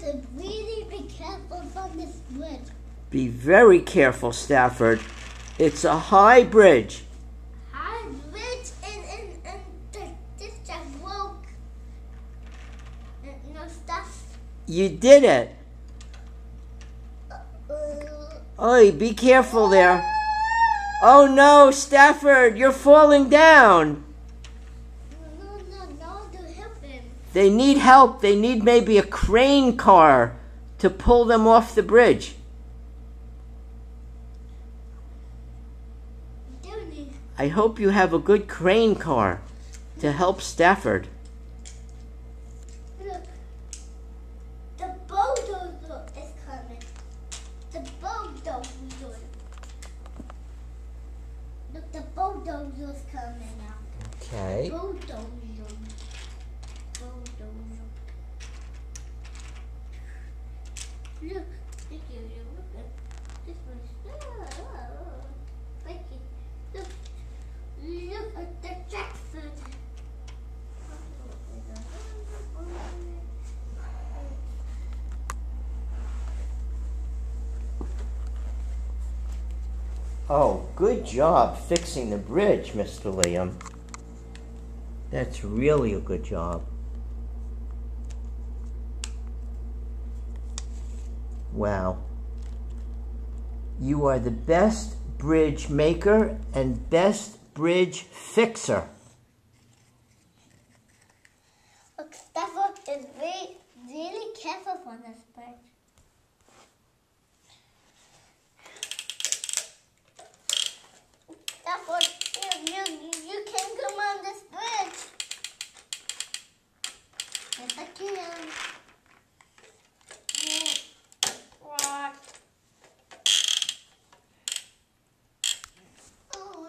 have to really be careful on this bridge. Be very careful, Stafford. It's a high bridge. High bridge and, and, and the, this just broke. You stuff. You did it. Oi, be careful there. Oh no, Stafford, you're falling down. no, no, no, to help him. They need help. They need maybe a crane car to pull them off the bridge. I hope you have a good crane car to help Stafford. Look. The bulldozer is coming. The bulldozer. Look, the bulldozer's coming now. Okay. Bulldozer. Bulldozer. Look, look, look, look at Oh, oh, oh. at the jackfruit. Oh, good job fixing the bridge, Mr. Liam. That's really a good job. Wow. You are the best bridge maker and best bridge fixer. Stafford is really, really careful on this bridge. Stafford, you, you, you can come on this bridge. Yes, I can. Mm, What? Oh,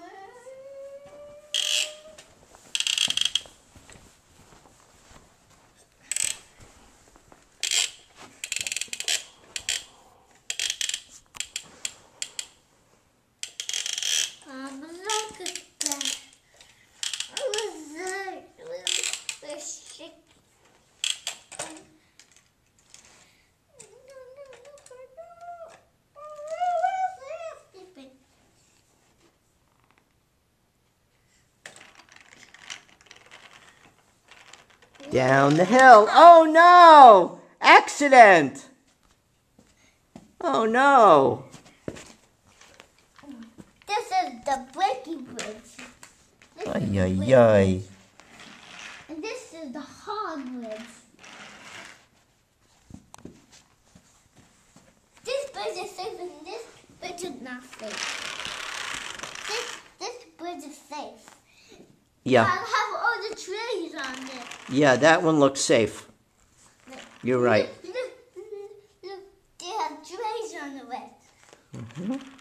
Um, look at that. What was that? We're shaking. No, no, no, no. Where was it? Down the hill. Oh no! Accident! Oh no! This is the breaking bridge. This Ay, ay, ay. And this is the hard bridge. This bridge is safe and this bridge is not safe. This this bridge is safe. Yeah, have all the trees on it. Yeah, that one looks safe. You're right. Look, look, look, they have trees on the way. Mhm.